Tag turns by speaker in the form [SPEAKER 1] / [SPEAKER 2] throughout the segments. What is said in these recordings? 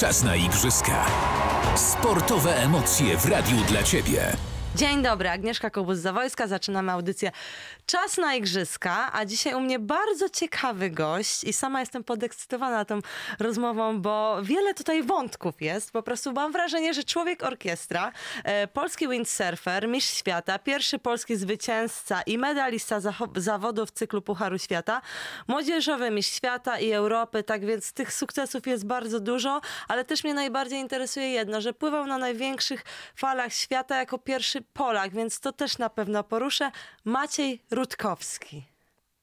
[SPEAKER 1] Czas na igrzyska. Sportowe emocje w radiu dla ciebie.
[SPEAKER 2] Dzień dobry, Agnieszka Kobus-Zawojska, zaczynamy audycję Czas na Igrzyska, a dzisiaj u mnie bardzo ciekawy gość i sama jestem podekscytowana tą rozmową, bo wiele tutaj wątków jest. Po prostu mam wrażenie, że człowiek orkiestra, e, polski windsurfer, mistrz świata, pierwszy polski zwycięzca i medalista zawodów w cyklu Pucharu Świata, młodzieżowy mistrz świata i Europy, tak więc tych sukcesów jest bardzo dużo, ale też mnie najbardziej interesuje jedno, że pływał na największych falach świata jako pierwszy Polak, więc to też na pewno poruszę. Maciej Rutkowski.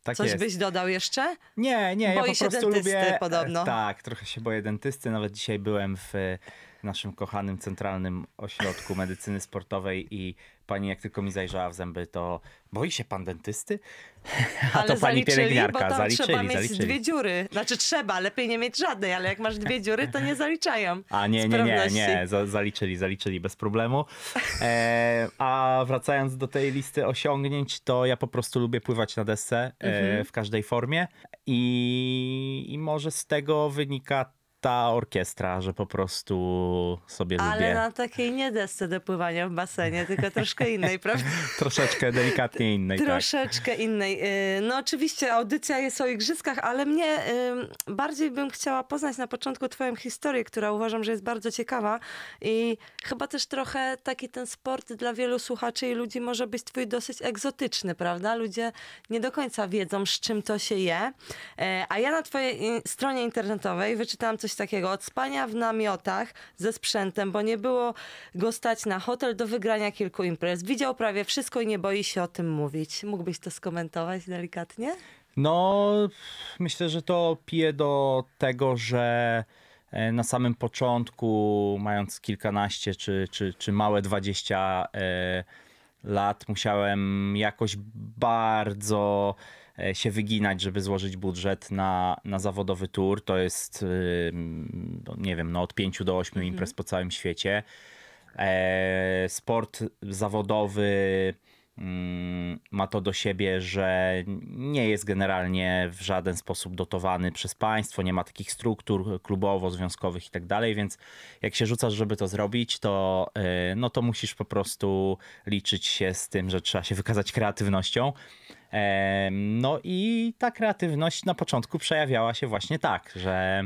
[SPEAKER 3] Tak
[SPEAKER 2] Coś
[SPEAKER 3] jest.
[SPEAKER 2] byś dodał jeszcze?
[SPEAKER 3] Nie, nie,
[SPEAKER 2] Boi
[SPEAKER 3] ja po
[SPEAKER 2] się
[SPEAKER 3] prostu
[SPEAKER 2] dentysty
[SPEAKER 3] lubię.
[SPEAKER 2] podobno.
[SPEAKER 3] Tak, trochę się boję dentysty. Nawet dzisiaj byłem w e, naszym kochanym centralnym ośrodku medycyny sportowej i pani jak tylko mi zajrzała w zęby, to boi się pan dentysty? A
[SPEAKER 2] Ale
[SPEAKER 3] to pani
[SPEAKER 2] zaliczyli, bo
[SPEAKER 3] pielęgniarka.
[SPEAKER 2] tam
[SPEAKER 3] Zaliczyli,
[SPEAKER 2] trzeba mieć
[SPEAKER 3] zaliczyli.
[SPEAKER 2] dwie dziury. Znaczy trzeba, lepiej nie mieć żadnej, ale jak masz dwie dziury, to nie zaliczają.
[SPEAKER 3] A nie, nie, nie, nie, za, zaliczyli, zaliczyli bez problemu. E, a wracając do tej listy osiągnięć, to ja po prostu lubię pływać na desce
[SPEAKER 2] Mhm.
[SPEAKER 3] e, w każdej formie i, i może z tego wynika ta orkiestra, że po prostu sobie
[SPEAKER 2] Ale
[SPEAKER 3] lubię
[SPEAKER 2] na takiej nie desce do pływania w basenie, tylko troszkę innej, prawda?
[SPEAKER 3] troszeczkę delikatnie innej. tak.
[SPEAKER 2] Troszeczkę innej. Y, No oczywiście audycja jest o igrzyskach, ale mnie y, bardziej bym chciała poznać na początku twoją historię, która uważam, że jest bardzo ciekawa i chyba też trochę taki ten sport dla wielu słuchaczy i ludzi może być twój dosyć egzotyczny, prawda? Ludzie nie do końca wiedzą, z czym to się je. E, A ja na twojej y, stronie internetowej wyczytałam coś takiego. Od spania w namiotach ze sprzętem, bo nie było go stać na hotel do wygrania kilku imprez. Widział prawie wszystko i nie boi się o tym mówić. Mógłbyś to skomentować delikatnie?
[SPEAKER 3] No, myślę, że to pije do tego, że e, na samym początku, mając kilkanaście czy, czy, czy małe dwadzieścia e, lat, musiałem jakoś bardzo się wyginać, żeby złożyć budżet na, na zawodowy tour. To jest, no, nie wiem, no, od pięciu do ośmiu imprez po całym świecie. E, sport zawodowy ma to do siebie, że nie jest generalnie w żaden sposób dotowany przez państwo, nie ma takich struktur klubowo-związkowych i tak dalej, więc jak się rzucasz, żeby to zrobić, to, e, no to musisz po prostu liczyć się z tym, że trzeba się wykazać kreatywnością. E, No i ta kreatywność na początku przejawiała się właśnie tak, że,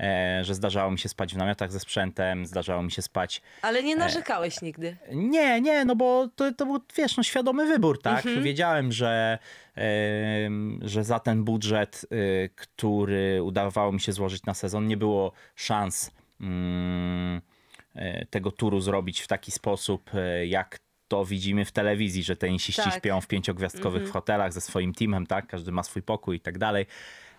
[SPEAKER 3] e, że zdarzało mi się spać w namiotach ze sprzętem, zdarzało mi się spać
[SPEAKER 2] Ale nie narzekałeś nigdy.
[SPEAKER 3] nie, nie, no bo to, to był, wiesz, no świadomy wybór, tak? Wiedziałem, że, że za ten budżet, y, który udawało mi się złożyć na sezon, nie było szans mm, y, tego turu zrobić w taki sposób, jak to widzimy w telewizji, że tenisiści
[SPEAKER 2] Tak.
[SPEAKER 3] śpią w pięciogwiazdkowych hotelach ze swoim teamem, tak? Każdy ma swój pokój i tak dalej.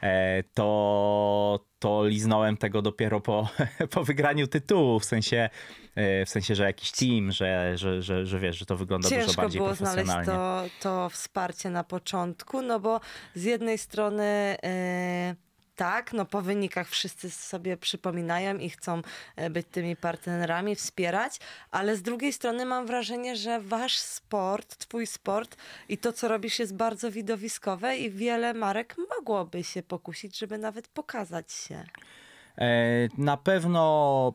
[SPEAKER 3] E, To, to liznąłem tego dopiero po, po wygraniu tytułu, w sensie, e, w sensie, że jakiś team, że, że, że, że wiesz, że to wygląda dużo
[SPEAKER 2] Ciężko
[SPEAKER 3] bardziej
[SPEAKER 2] było znaleźć
[SPEAKER 3] profesjonalnie.
[SPEAKER 2] to, to wsparcie na początku, no bo z jednej strony e, tak, no po wynikach wszyscy sobie przypominają i chcą e, być tymi partnerami, wspierać, ale z drugiej strony mam wrażenie, że wasz sport, twój sport i to, co robisz jest bardzo widowiskowe i wiele marek mogłoby się pokusić, żeby nawet pokazać się.
[SPEAKER 3] E, Na pewno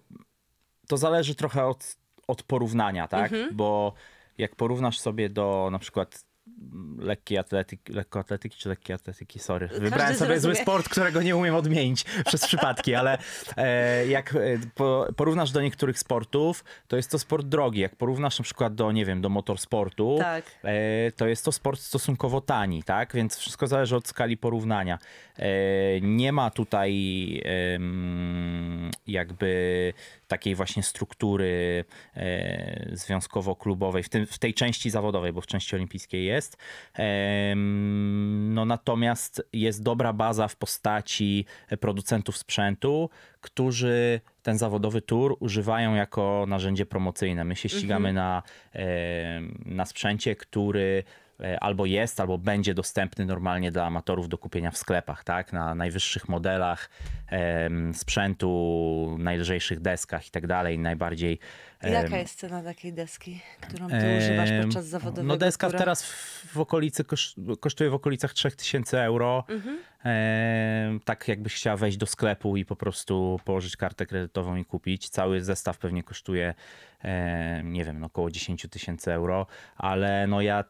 [SPEAKER 3] to zależy trochę od, od porównania, tak?
[SPEAKER 2] Mhm.
[SPEAKER 3] Bo jak porównasz sobie do na przykład lekkiej atletyki, lekkoatletyki czy lekkiej atletyki, sorry. Wybrałem sobie zły
[SPEAKER 2] zrozumie.
[SPEAKER 3] sport, którego nie umiem odmienić przez przypadki, ale e, jak e, po, porównasz do niektórych sportów, to jest to sport drogi. Jak porównasz na przykład do, nie wiem, do motorsportu,
[SPEAKER 2] Tak.
[SPEAKER 3] e, to jest to sport stosunkowo tani, tak? Więc wszystko zależy od skali porównania. E, nie ma tutaj jakby takiej właśnie struktury e, związkowo-klubowej w, tym, w tej części zawodowej, bo w części olimpijskiej jest. Em, No natomiast jest dobra baza w postaci producentów sprzętu, którzy ten zawodowy tour używają jako narzędzie promocyjne. My się ścigamy na, em, na sprzęcie, który e, albo jest, albo będzie dostępny normalnie dla amatorów do kupienia w sklepach, tak? Na najwyższych modelach sprzętu, najlżejszych deskach i tak dalej, najbardziej
[SPEAKER 2] Jaka jest cena takiej deski, którą ty używasz podczas zawodowego
[SPEAKER 3] No deska
[SPEAKER 2] tura?
[SPEAKER 3] teraz w, okolicy kosz, kosztuje w okolicach 3000 euro.
[SPEAKER 2] Mhm.
[SPEAKER 3] Tak jakbyś chciała wejść do sklepu i po prostu położyć kartę kredytową i kupić. Cały zestaw pewnie kosztuje, nie wiem, no około 10 tysięcy euro, ale no ja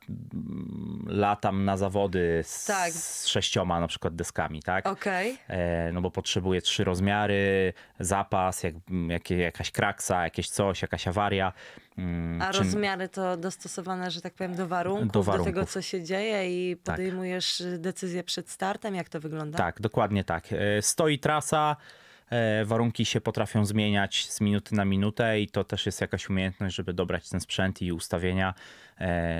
[SPEAKER 3] latam na zawody z,
[SPEAKER 2] Tak.
[SPEAKER 3] z sześcioma na przykład deskami, tak?
[SPEAKER 2] Okej.
[SPEAKER 3] E, no bo potrzebuję trzy rozmiary, zapas, jak, jak, jakaś kraksa, jakieś coś, jakaś awaria. Mm,
[SPEAKER 2] A
[SPEAKER 3] czym-
[SPEAKER 2] rozmiary to dostosowane, że tak powiem, do warunków,
[SPEAKER 3] Do
[SPEAKER 2] do, tego,
[SPEAKER 3] warunków.
[SPEAKER 2] co się dzieje i
[SPEAKER 3] Tak.
[SPEAKER 2] podejmujesz y, decyzję przed startem? Jak to wygląda?
[SPEAKER 3] Tak, dokładnie tak. E, Stoi trasa, e, warunki się potrafią zmieniać z minuty na minutę i to też jest jakaś umiejętność, żeby dobrać ten sprzęt i ustawienia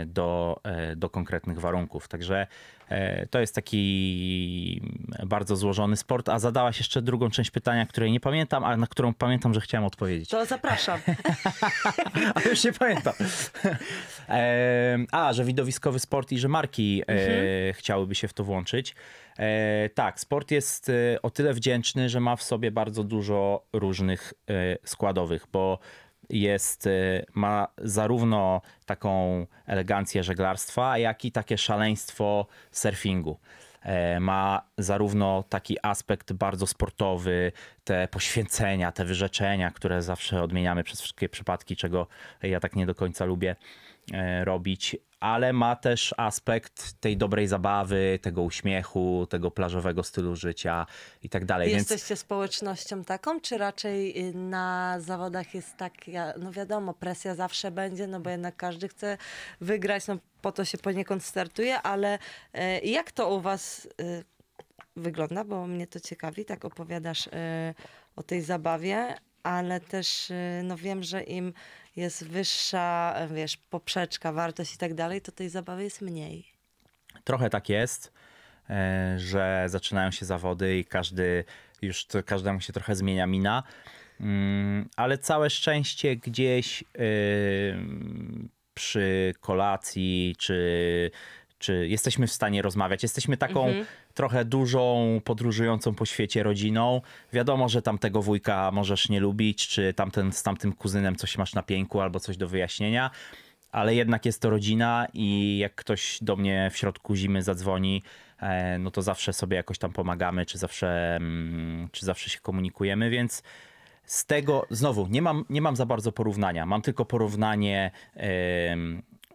[SPEAKER 3] do, e, do konkretnych warunków. Także e, to jest taki bardzo złożony sport. A zadałaś jeszcze drugą część pytania, której nie pamiętam, a na którą pamiętam, że chciałem odpowiedzieć.
[SPEAKER 2] To zapraszam.
[SPEAKER 3] Ale już nie pamiętam. E, a, że widowiskowy sport i że marki e, chciałyby się w to włączyć. E, tak, sport jest e, o tyle wdzięczny, że ma w sobie bardzo dużo różnych e, składowych, bo jest, e, ma zarówno taką elegancję żeglarstwa, jak i takie szaleństwo surfingu. E, Ma zarówno taki aspekt bardzo sportowy, te poświęcenia, te wyrzeczenia, które zawsze odmieniamy przez wszystkie przypadki, czego ja tak nie do końca lubię e, robić, ale ma też aspekt tej dobrej zabawy, tego uśmiechu, tego plażowego stylu życia i tak dalej. Więc
[SPEAKER 2] Jesteście społecznością taką, czy raczej y, na zawodach jest tak, no wiadomo, presja zawsze będzie, no bo jednak każdy chce wygrać, no po to się poniekąd startuje, ale y, jak to u was y, wygląda, bo mnie to ciekawi, tak opowiadasz o tej zabawie, ale też y, no wiem, że im jest wyższa, y, wiesz, poprzeczka, wartość i tak dalej, to tej zabawy jest mniej.
[SPEAKER 3] Trochę tak jest, e, że zaczynają się zawody i każdy już to, każdemu się trochę zmienia mina. Mm, Ale całe szczęście gdzieś przy kolacji, czy, czy jesteśmy w stanie rozmawiać. Jesteśmy taką trochę dużą, podróżującą po świecie rodziną. Wiadomo, że tamtego wujka możesz nie lubić, czy tamten, z tamtym kuzynem coś masz na pięku albo coś do wyjaśnienia ale jednak jest to rodzina i jak ktoś do mnie w środku zimy zadzwoni, e, no to zawsze sobie jakoś tam pomagamy, czy zawsze, mm, czy zawsze się komunikujemy, więc z tego znowu nie mam, nie mam za bardzo porównania. Mam tylko porównanie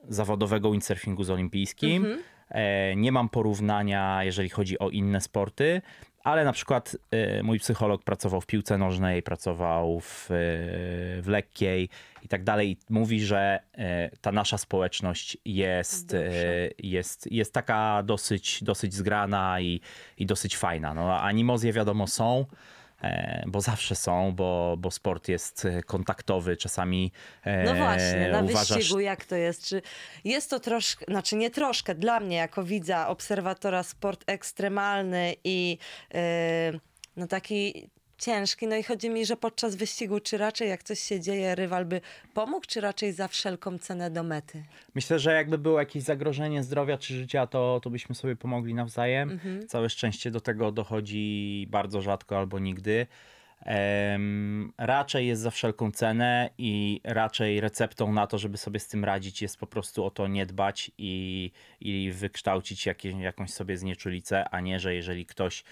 [SPEAKER 3] zawodowego windsurfingu z olimpijskim. E, Nie mam porównania, jeżeli chodzi o inne sporty, ale na przykład e, mój psycholog pracował w piłce nożnej, pracował w, e, w lekkiej i tak dalej. I Mówi, że ta nasza społeczność jest, jest, jest taka dosyć, dosyć zgrana i, i dosyć fajna. No, animozje wiadomo są. E, Bo zawsze są, bo, bo sport jest e, kontaktowy, czasami e,
[SPEAKER 2] No właśnie, na
[SPEAKER 3] uważasz,
[SPEAKER 2] wyścigu jak to jest? Czy jest to troszkę, znaczy nie troszkę, dla mnie jako widza, obserwatora sport ekstremalny i no taki ciężki. No i chodzi mi, że podczas wyścigu, czy raczej jak coś się dzieje, rywal by pomógł, czy raczej za wszelką cenę do mety?
[SPEAKER 3] Myślę, że jakby było jakieś zagrożenie zdrowia czy życia, to, to byśmy sobie pomogli nawzajem. Całe szczęście do tego dochodzi bardzo rzadko albo nigdy. Em, raczej jest za wszelką cenę i raczej receptą na to, żeby sobie z tym radzić, jest po prostu o to nie dbać i, i wykształcić jakieś, jakąś sobie znieczulicę, a nie, że jeżeli ktoś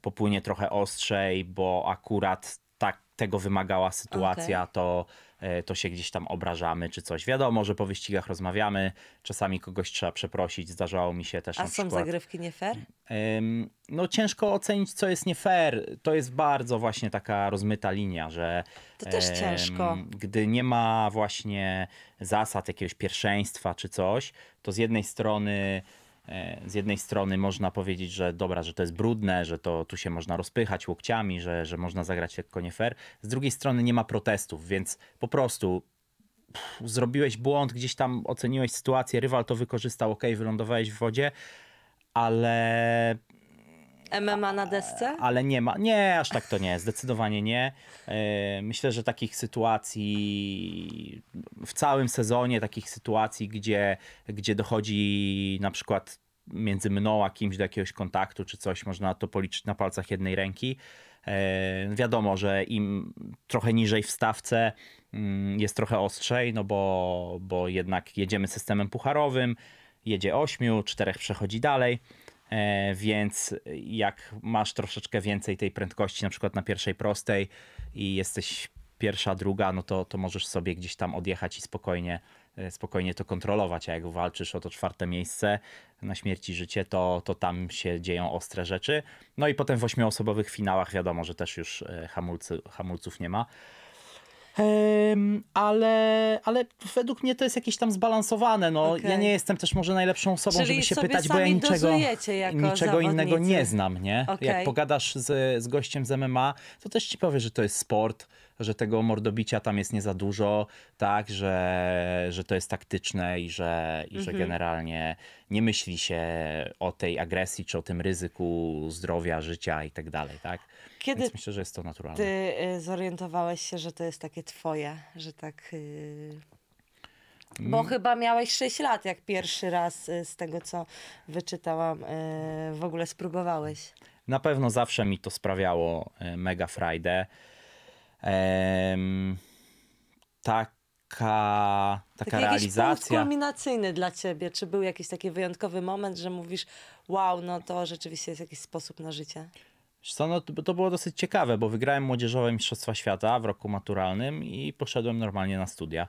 [SPEAKER 3] popłynie trochę ostrzej, bo akurat tak tego wymagała sytuacja, to, e, to się gdzieś tam obrażamy czy coś. Wiadomo, że po wyścigach rozmawiamy, czasami kogoś trzeba przeprosić, zdarzało mi się też
[SPEAKER 2] A
[SPEAKER 3] na
[SPEAKER 2] są
[SPEAKER 3] przykład...
[SPEAKER 2] zagrywki nie fair?
[SPEAKER 3] Ym, No ciężko ocenić, co jest nie fair. To jest bardzo właśnie taka rozmyta linia, że
[SPEAKER 2] To też
[SPEAKER 3] em,
[SPEAKER 2] ciężko.
[SPEAKER 3] Gdy nie ma właśnie zasad jakiegoś pierwszeństwa czy coś, to z jednej strony z jednej strony można powiedzieć, że dobra, że to jest brudne, że to tu się można rozpychać łokciami, że, że można zagrać lekko nie fair. Z drugiej strony nie ma protestów, więc po prostu pff, zrobiłeś błąd, gdzieś tam oceniłeś sytuację, rywal to wykorzystał, ok, wylądowałeś w wodzie, ale
[SPEAKER 2] MMA na desce?
[SPEAKER 3] ale nie ma. Nie, aż tak to nie, zdecydowanie nie. E, Myślę, że takich sytuacji w całym sezonie, takich sytuacji, gdzie, gdzie dochodzi na przykład między mną a kimś do jakiegoś kontaktu czy coś, można to policzyć na palcach jednej ręki. E, wiadomo, że im trochę niżej w stawce mm, jest trochę ostrzej, no bo, bo jednak jedziemy systemem pucharowym, jedzie ośmiu, czterech przechodzi dalej. E, więc jak masz troszeczkę więcej tej prędkości, na przykład na pierwszej prostej i jesteś pierwsza, druga, no to, to możesz sobie gdzieś tam odjechać i spokojnie, e, spokojnie to kontrolować. A jak walczysz o to czwarte miejsce na śmierć i życie, to, to tam się dzieją ostre rzeczy. No i potem w ośmioosobowych finałach wiadomo, że też już e, hamulcy, hamulców nie ma. Ale, ale według mnie to jest jakieś tam zbalansowane. No,
[SPEAKER 2] Okej.
[SPEAKER 3] Ja nie jestem też może najlepszą osobą,
[SPEAKER 2] Czyli
[SPEAKER 3] żeby się pytać, bo ja niczego, niczego innego nie znam. Nie?
[SPEAKER 2] Okej.
[SPEAKER 3] Jak pogadasz z, z gościem z MMA, to też ci powie, że to jest sport, że tego mordobicia tam jest nie za dużo, tak, że, że to jest taktyczne i że, i
[SPEAKER 2] Mhm.
[SPEAKER 3] że generalnie nie myśli się o tej agresji czy o tym ryzyku zdrowia, życia i tak dalej. Tak?
[SPEAKER 2] Kiedy
[SPEAKER 3] Więc myślę, że jest to naturalne.
[SPEAKER 2] ty y, zorientowałeś się, że to jest takie twoje, że tak... Y... Bo
[SPEAKER 3] Mm.
[SPEAKER 2] chyba miałeś 6 lat, jak pierwszy raz y, z tego, co wyczytałam, w ogóle spróbowałeś.
[SPEAKER 3] Na pewno zawsze mi to sprawiało mega frajdę. Em, taka taka
[SPEAKER 2] Taki jakiś punkt
[SPEAKER 3] realizacja.
[SPEAKER 2] kulminacyjny dla ciebie. Czy był jakiś taki wyjątkowy moment, że mówisz, wow, no to rzeczywiście jest jakiś sposób na życie?
[SPEAKER 3] Co, no, to, było dosyć ciekawe, bo wygrałem młodzieżowe Mistrzostwa Świata w roku maturalnym i poszedłem normalnie na studia.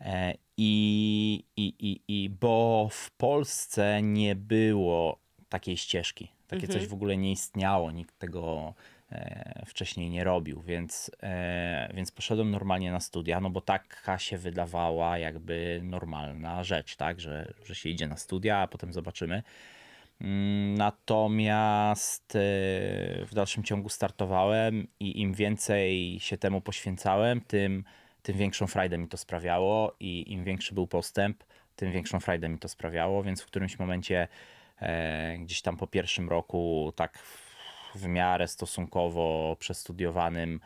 [SPEAKER 3] E, I, i, i, i bo w Polsce nie było takiej ścieżki. Takie coś w ogóle nie istniało, nikt tego wcześniej nie robił, więc, e, więc poszedłem normalnie na studia, no bo taka się wydawała jakby normalna rzecz, tak, że, że się idzie na studia, a potem zobaczymy. Mm, Natomiast e, w dalszym ciągu startowałem i im więcej się temu poświęcałem, tym, tym większą frajdę mi to sprawiało i im większy był postęp, tym większą frajdę mi to sprawiało, więc w którymś momencie e, gdzieś tam po pierwszym roku tak w- miarę stosunkowo przestudiowanym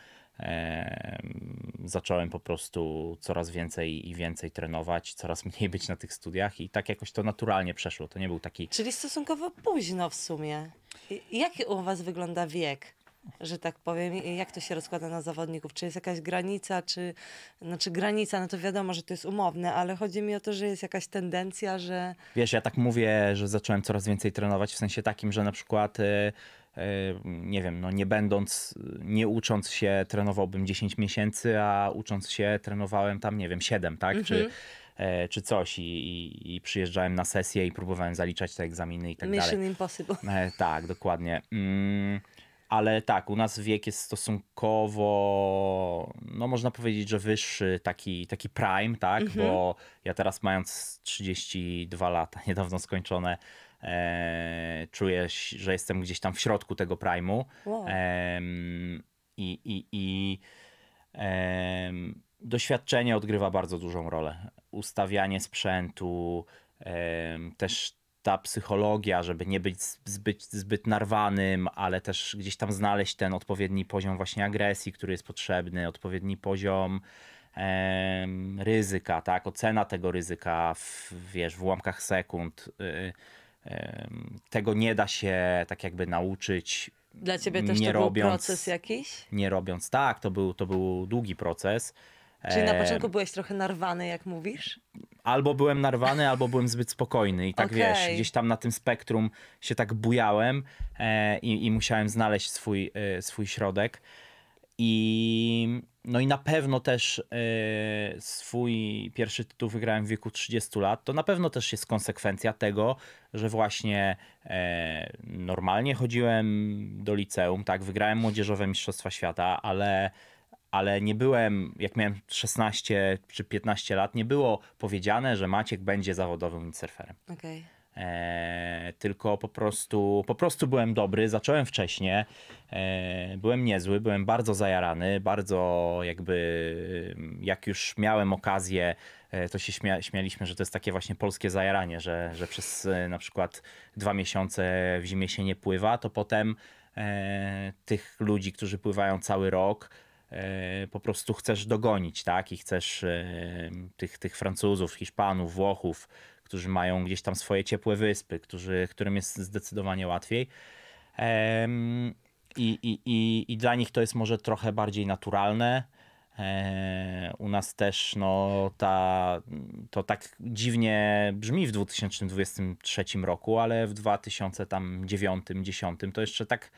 [SPEAKER 3] zacząłem po prostu coraz więcej i więcej trenować, coraz mniej być na tych studiach i tak jakoś to naturalnie przeszło. To nie był taki
[SPEAKER 2] Czyli stosunkowo późno w sumie. I- Jak u was wygląda wiek? Że tak powiem, I jak to się rozkłada na zawodników? Czy jest jakaś granica, czy znaczy granica, no to wiadomo, że to jest umowne, ale chodzi mi o to, że jest jakaś tendencja, że
[SPEAKER 3] Wiesz, ja tak mówię, że zacząłem coraz więcej trenować w sensie takim, że na przykład e, nie wiem, no nie będąc, nie ucząc się trenowałbym 10 miesięcy, a ucząc się trenowałem tam, nie wiem, 7, tak? Czy, e, czy coś I, i, i przyjeżdżałem na sesję i próbowałem zaliczać te egzaminy i tak dalej.
[SPEAKER 2] Mission Impossible.
[SPEAKER 3] E, tak, dokładnie. Mm, ale tak, u nas wiek jest stosunkowo, no można powiedzieć, że wyższy, taki, taki prime, tak? Bo ja teraz mając 32 lata, niedawno skończone, e, czuję, że jestem gdzieś tam w środku tego prime'u.
[SPEAKER 2] Wow.
[SPEAKER 3] Em, I i, i em, doświadczenie odgrywa bardzo dużą rolę. Ustawianie sprzętu, też ta psychologia, żeby nie być zbyt, zbyt narwanym, ale też gdzieś tam znaleźć ten odpowiedni poziom właśnie agresji, który jest potrzebny, odpowiedni poziom ryzyka, tak? Ocena tego ryzyka w, wiesz, w ułamkach sekund. Y, tego nie da się tak jakby nauczyć
[SPEAKER 2] Dla ciebie też
[SPEAKER 3] nie
[SPEAKER 2] to był
[SPEAKER 3] robiąc-
[SPEAKER 2] proces jakiś?
[SPEAKER 3] nie robiąc tak, to był, to był długi proces.
[SPEAKER 2] Czyli na początku byłeś trochę narwany, jak mówisz?
[SPEAKER 3] Albo byłem narwany, albo byłem zbyt spokojny i tak
[SPEAKER 2] Okej.
[SPEAKER 3] wiesz, gdzieś tam na tym spektrum się tak bujałem e, i, i musiałem znaleźć swój, e, swój środek. I no i na pewno też e, swój pierwszy tytuł wygrałem w wieku 30 lat. To na pewno też jest konsekwencja tego, że właśnie e, normalnie chodziłem do liceum, tak, wygrałem młodzieżowe mistrzostwa świata, ale ale nie byłem, jak miałem 16 czy 15 lat, nie było powiedziane, że Maciek będzie zawodowym windsurferem.
[SPEAKER 2] Okej.
[SPEAKER 3] E, tylko po prostu, po prostu byłem dobry, zacząłem wcześnie, e, byłem niezły, byłem bardzo zajarany, bardzo jakby, jak już miałem okazję, e, to się śmia, śmialiśmy, że to jest takie właśnie polskie zajaranie, że, że przez e, na przykład dwa miesiące w zimie się nie pływa, to potem e, tych ludzi, którzy pływają cały rok, e, po prostu chcesz dogonić, tak? I chcesz tych, tych Francuzów, Hiszpanów, Włochów, którzy mają gdzieś tam swoje ciepłe wyspy, którzy, którym jest zdecydowanie łatwiej. I, i, i, I dla nich to jest może trochę bardziej naturalne. E, U nas też no, ta, to tak dziwnie brzmi w 2023 roku, ale w 2009-2010 to jeszcze tak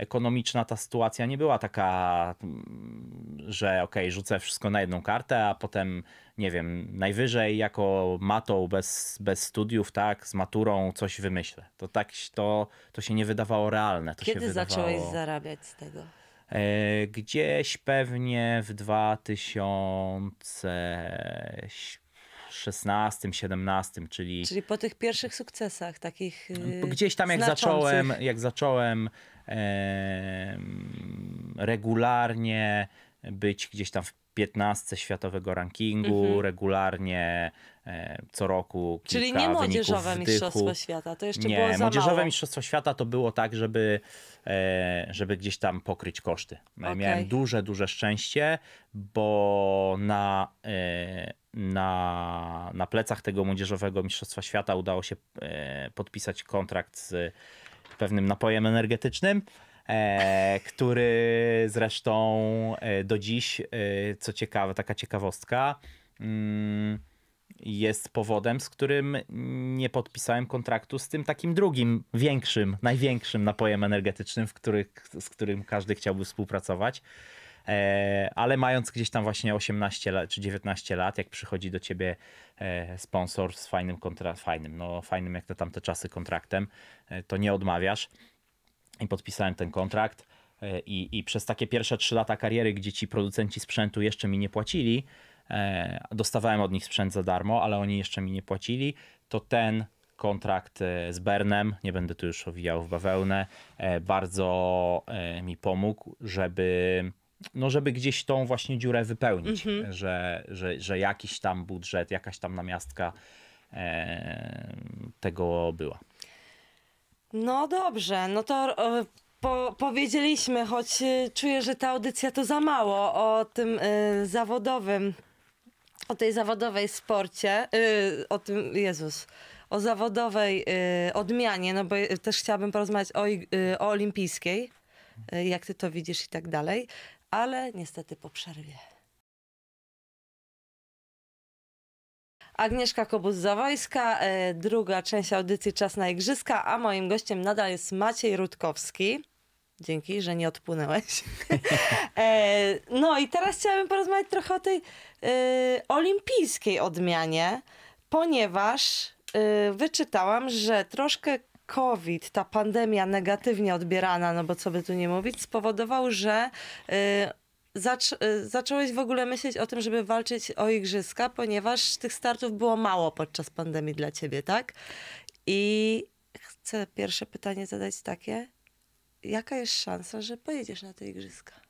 [SPEAKER 3] ekonomiczna ta sytuacja nie była taka, mm, że okay, rzucę wszystko na jedną kartę, a potem, nie wiem, najwyżej jako matą bez, bez studiów, tak, z maturą coś wymyślę. To tak, to, to się nie wydawało realne. To
[SPEAKER 2] Kiedy
[SPEAKER 3] się wydawało...
[SPEAKER 2] zacząłeś zarabiać z tego?
[SPEAKER 3] E, gdzieś pewnie w 2016, 17, czyli.
[SPEAKER 2] Czyli po tych pierwszych sukcesach, takich. Yy,
[SPEAKER 3] gdzieś tam, jak
[SPEAKER 2] znaczących.
[SPEAKER 3] zacząłem, jak zacząłem regularnie być gdzieś tam w 15 światowego rankingu,
[SPEAKER 2] Mhm.
[SPEAKER 3] regularnie e, co roku. Kilka
[SPEAKER 2] Czyli nie młodzieżowe mistrzostwo świata, to jeszcze
[SPEAKER 3] Nie,
[SPEAKER 2] było za
[SPEAKER 3] młodzieżowe
[SPEAKER 2] mało.
[SPEAKER 3] mistrzostwo świata to było tak, żeby, e, żeby gdzieś tam pokryć koszty.
[SPEAKER 2] Okej.
[SPEAKER 3] Miałem duże, duże szczęście, bo na, e, na, na plecach tego młodzieżowego mistrzostwa świata udało się e, podpisać kontrakt z pewnym napojem energetycznym. E, który zresztą e, do dziś, e, co ciekawe, taka ciekawostka, mm, jest powodem, z którym nie podpisałem kontraktu z tym takim drugim, większym, największym napojem energetycznym, w których, z którym każdy chciałby współpracować. E, ale mając gdzieś tam właśnie 18 lat, czy 19 lat, jak przychodzi do ciebie e, sponsor z fajnym kontraktem, fajnym, no fajnym jak te tamte czasy kontraktem, e, to nie odmawiasz. I podpisałem ten kontrakt. I, I przez takie pierwsze 3 lata kariery, gdzie ci producenci sprzętu jeszcze mi nie płacili, dostawałem od nich sprzęt za darmo, ale oni jeszcze mi nie płacili, to ten kontrakt z Bernem, nie będę tu już owijał w bawełnę, bardzo mi pomógł, żeby no żeby gdzieś tą właśnie dziurę wypełnić, że, że, że jakiś tam budżet, jakaś tam namiastka e, tego była.
[SPEAKER 2] No dobrze, no to e, po, powiedzieliśmy, choć e, czuję, że ta audycja to za mało o tym e, zawodowym, o tej zawodowej sporcie, o tym, Jezus, o zawodowej odmianie, no bo też chciałabym porozmawiać o, o olimpijskiej, jak ty to widzisz i tak dalej, ale niestety po przerwie. Agnieszka Kobus-Zawojska, e, druga część audycji Czas na Igrzyska, a moim gościem nadal jest Maciej Rutkowski. Dzięki, że nie odpłynęłeś. e, no i teraz chciałabym porozmawiać trochę o tej e, olimpijskiej odmianie, ponieważ wyczytałam, że troszkę COVID, ta pandemia negatywnie odbierana, no bo co by tu nie mówić, spowodował, że e, zac- y, zacząłeś w ogóle myśleć o tym, żeby walczyć o igrzyska, ponieważ tych startów było mało podczas pandemii dla ciebie, tak? I chcę pierwsze pytanie zadać takie. Jaka jest szansa, że pojedziesz na te igrzyska?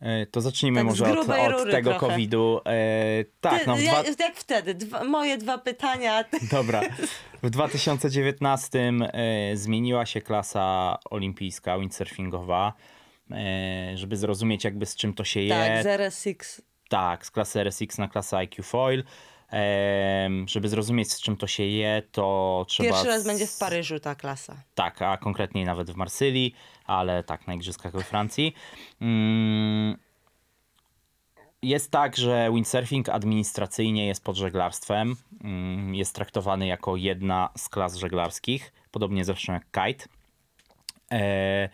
[SPEAKER 3] E, To zacznijmy
[SPEAKER 2] Tak z
[SPEAKER 3] może od, od tego
[SPEAKER 2] trochę.
[SPEAKER 3] COVID-u. E, tak,
[SPEAKER 2] Ty,
[SPEAKER 3] no dwa...
[SPEAKER 2] Jak wtedy? Dwa, moje dwa pytania.
[SPEAKER 3] Dobra. W 2019 e, zmieniła się klasa olimpijska windsurfingowa, e, żeby zrozumieć jakby z czym to się je.
[SPEAKER 2] Tak, Zero Six.
[SPEAKER 3] Tak, z klasy RSX na klasę IQ Foil. Żeby zrozumieć z czym to się je, to trzeba...
[SPEAKER 2] Pierwszy raz będzie w Paryżu ta klasa.
[SPEAKER 3] Tak, a konkretniej nawet w Marsylii, ale tak, na Igrzyskach we Francji. Mm, Jest tak, że windsurfing administracyjnie jest pod żeglarstwem. Mm, Jest traktowany jako jedna z klas żeglarskich, podobnie zresztą jak kite. E,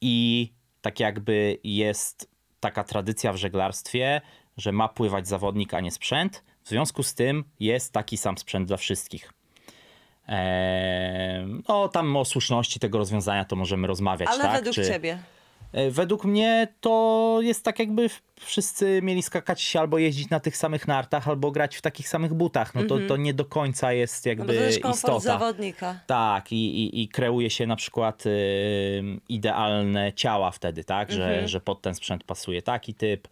[SPEAKER 3] I tak jakby jest taka tradycja w żeglarstwie, że ma pływać zawodnik, a nie sprzęt. W związku z tym jest taki sam sprzęt dla wszystkich. Eee, no, tam o słuszności tego rozwiązania to możemy rozmawiać.
[SPEAKER 2] Ale
[SPEAKER 3] tak?
[SPEAKER 2] według
[SPEAKER 3] Czy-
[SPEAKER 2] ciebie.
[SPEAKER 3] E, Według mnie to jest tak, jakby wszyscy mieli skakać albo jeździć na tych samych nartach, albo grać w takich samych butach. No to, to nie do końca jest
[SPEAKER 2] No
[SPEAKER 3] jakby
[SPEAKER 2] komfort
[SPEAKER 3] istota.
[SPEAKER 2] zawodnika.
[SPEAKER 3] Tak, i, i, i kreuje się na przykład y, idealne ciała wtedy, tak, że,
[SPEAKER 2] Mhm.
[SPEAKER 3] że pod ten sprzęt pasuje taki typ,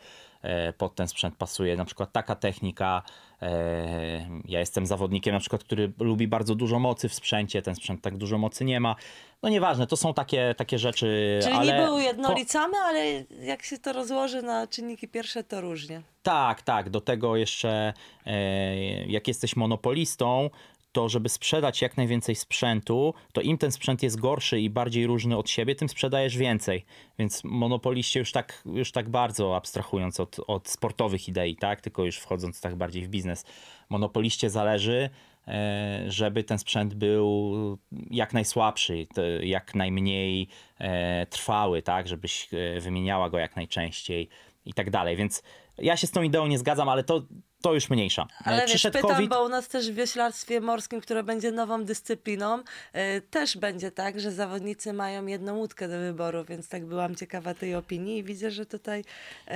[SPEAKER 3] pod ten sprzęt pasuje na przykład taka technika. E, Ja jestem zawodnikiem na przykład, który lubi bardzo dużo mocy w sprzęcie, ten sprzęt tak dużo mocy nie ma. No nieważne, to są takie, takie rzeczy,
[SPEAKER 2] Czyli
[SPEAKER 3] ale...
[SPEAKER 2] niby ujednolicamy, ale jak się to rozłoży na czynniki pierwsze, to różnie.
[SPEAKER 3] Tak, tak. Do tego jeszcze, e, jak jesteś monopolistą, to żeby sprzedać jak najwięcej sprzętu, to im ten sprzęt jest gorszy i bardziej różny od siebie, tym sprzedajesz więcej. Więc monopoliście już tak, już tak bardzo abstrahując od, od sportowych idei, tak? tylko już wchodząc tak bardziej w biznes, monopoliście zależy, e, żeby ten sprzęt był jak najsłabszy, jak najmniej e, trwały, tak, żebyś e, wymieniała go jak najczęściej i tak dalej. Więc ja się z tą ideą nie zgadzam, ale to to już mniejsza.
[SPEAKER 2] E, Ale wiesz, pytam, COVID... bo u nas też w wioślarstwie morskim, które będzie nową dyscypliną, yy, też będzie tak, że zawodnicy mają jedną łódkę do wyboru, więc tak byłam ciekawa tej opinii i widzę, że tutaj yy,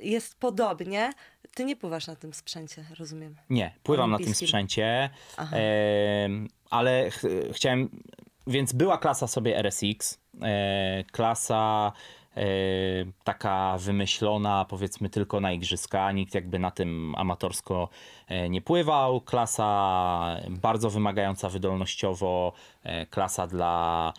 [SPEAKER 2] jest podobnie. Ty nie pływasz na tym sprzęcie, rozumiem?
[SPEAKER 3] Nie, pływam na tym sprzęcie, yy, ale ch chciałem, więc była klasa sobie RSX, klasa taka wymyślona, powiedzmy tylko na igrzyska. Nikt jakby na tym amatorsko e, nie pływał. Klasa bardzo wymagająca wydolnościowo, e, klasa dla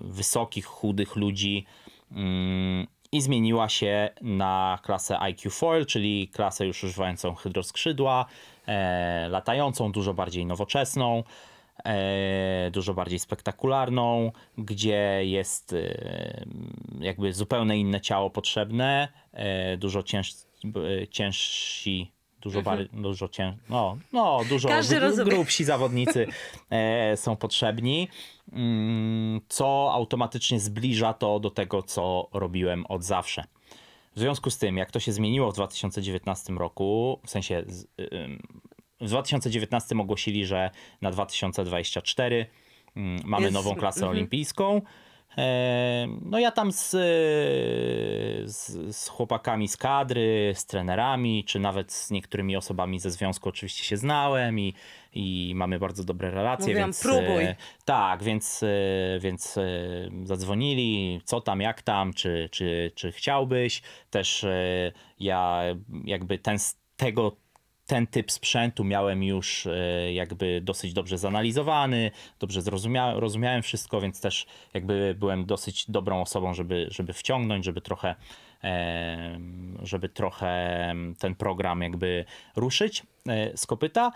[SPEAKER 3] wysokich, chudych ludzi. Mm, I zmieniła się na klasę IQ Foil, czyli klasę już używającą hydroskrzydła, latającą, dużo bardziej nowoczesną. E, dużo bardziej spektakularną, gdzie jest e, jakby zupełnie inne ciało potrzebne, e, dużo cięż, ciężsi dużo, mhm. bardziej, dużo cięż, no, no, dużo grubsi zawodnicy są potrzebni, mm, co automatycznie zbliża to do tego, co robiłem od zawsze. W związku z tym, jak to się zmieniło w 2019 roku, w sensie w 2019 ogłosili, że na 2024 mm, mamy Jest, nową klasę -hmm. olimpijską. E, no ja tam z, z, z, chłopakami z kadry, z trenerami, czy nawet z niektórymi osobami ze związku oczywiście się znałem i, i mamy bardzo dobre relacje.
[SPEAKER 2] Mówiłam, więc, próbuj. E,
[SPEAKER 3] tak, więc, e, więc zadzwonili, co tam, jak tam, czy, czy, czy chciałbyś. Też ja jakby ten, tego ten typ sprzętu miałem już e, jakby dosyć dobrze zanalizowany, dobrze zrozumiałem, rozumiałem wszystko, więc też jakby byłem dosyć dobrą osobą, żeby, żeby wciągnąć, żeby trochę e, żeby trochę ten program jakby ruszyć e, z kopyta.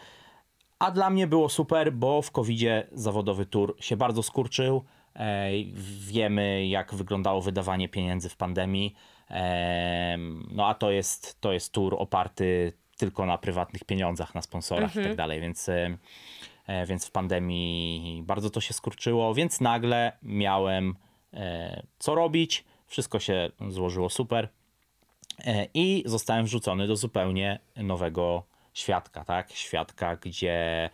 [SPEAKER 3] A dla mnie było super, bo w covid zawodowy tour się bardzo skurczył. Wiemy, jak wyglądało wydawanie pieniędzy w pandemii. No a to jest, to jest tour oparty tylko na prywatnych pieniądzach, na sponsorach mhm. i tak mhm. dalej, więc, e, e, więc w pandemii bardzo to się skurczyło, więc nagle miałem e, co robić, wszystko się złożyło super i zostałem wrzucony do zupełnie nowego świadka, tak? Świadka, gdzie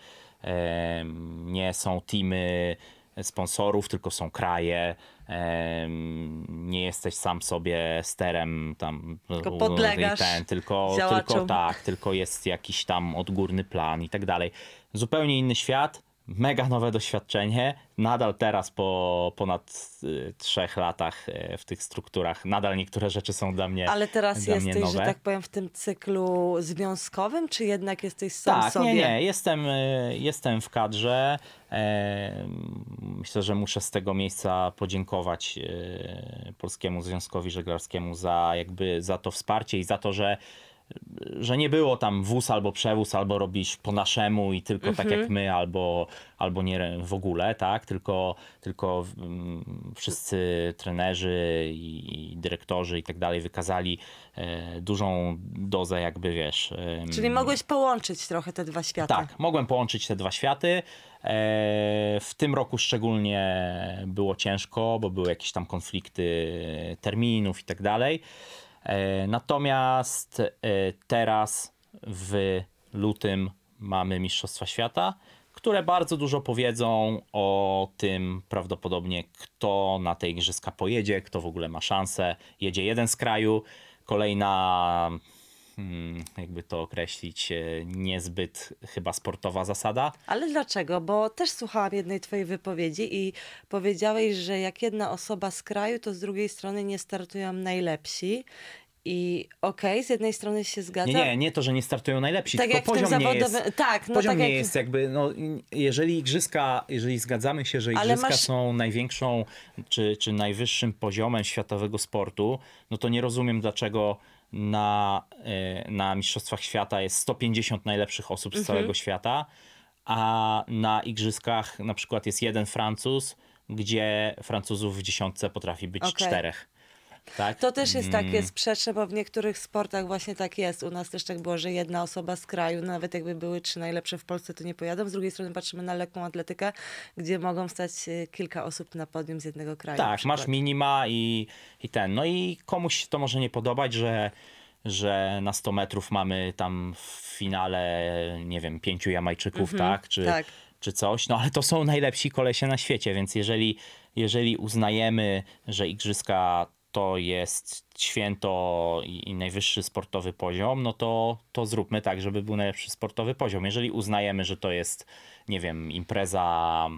[SPEAKER 3] nie są teamy sponsorów, tylko są kraje, nie jesteś sam sobie sterem tam
[SPEAKER 2] tylko podlegasz
[SPEAKER 3] ten, tylko, tylko tak, tylko jest jakiś tam odgórny plan i tak dalej. Zupełnie inny świat, mega nowe doświadczenie. Nadal teraz po ponad y, trzech latach y, w tych strukturach, nadal niektóre rzeczy są dla mnie
[SPEAKER 2] Ale teraz
[SPEAKER 3] dla
[SPEAKER 2] jesteś,
[SPEAKER 3] że
[SPEAKER 2] tak powiem, w tym cyklu związkowym, czy jednak jesteś sam
[SPEAKER 3] tak,
[SPEAKER 2] sobie?
[SPEAKER 3] nie, nie, jestem, y, jestem w kadrze. E, myślę, że muszę z tego miejsca podziękować Polskiemu Związkowi Żeglarskiemu za jakby za to wsparcie i za to, że że nie było tam wóz albo przewóz, albo robisz po naszemu i tylko tak jak mhm. my, albo, albo nie w ogóle, tak? Tylko, tylko mm, wszyscy trenerzy i, dyrektorzy i tak dalej wykazali e, dużą dozę jakby, wiesz...
[SPEAKER 2] Czyli mogłeś połączyć trochę te dwa światy.
[SPEAKER 3] Tak, mogłem połączyć te dwa światy. E, w tym roku szczególnie było ciężko, bo były jakieś tam konflikty terminów i tak dalej. E, natomiast e, teraz w lutym mamy Mistrzostwa Świata, które bardzo dużo powiedzą o tym prawdopodobnie, kto na te igrzyska pojedzie, kto w ogóle ma szansę. Jedzie jeden z kraju, kolejna jakby to określić, e, niezbyt chyba sportowa zasada.
[SPEAKER 2] Ale dlaczego? Bo też słuchałam jednej twojej wypowiedzi i powiedziałeś, że jak jedna osoba z kraju, to z drugiej strony nie startują najlepsi. I okej, okay, z jednej strony się zgadzam.
[SPEAKER 3] Nie, nie, nie to, że nie startują najlepsi, tak tylko poziom nie jest. Tak, no poziom tak nie jak... jest jakby, no, jeżeli igrzyska, jeżeli zgadzamy się, że igrzyska masz... są największą czy, czy najwyższym poziomem światowego sportu, no to nie rozumiem dlaczego na, e, na Mistrzostwach Świata jest 150 najlepszych osób z mhm. całego świata, a na igrzyskach na przykład jest jeden Francuz, gdzie Francuzów w dziesiątce potrafi być
[SPEAKER 2] Okej.
[SPEAKER 3] czterech. Tak?
[SPEAKER 2] To też jest
[SPEAKER 3] Mm,
[SPEAKER 2] takie sprzeczne, bo w niektórych sportach właśnie tak jest. U nas też tak było, że jedna osoba z kraju, nawet jakby były trzy najlepsze w Polsce, to nie pojadą. Z drugiej strony patrzymy na lekką atletykę, gdzie mogą stać kilka osób na podium z jednego kraju.
[SPEAKER 3] Tak, masz minima i, i ten. No i komuś się to może nie podobać, że, że na 100 metrów mamy tam w finale, nie wiem, pięciu Jamajczyków, tak? Czy,
[SPEAKER 2] tak.
[SPEAKER 3] czy coś. No ale to są najlepsi kolesie na świecie, więc jeżeli, jeżeli uznajemy, że igrzyska to jest święto i, i najwyższy sportowy poziom, no to, to zróbmy tak, żeby był najlepszy sportowy poziom. Jeżeli uznajemy, że to jest, nie wiem, impreza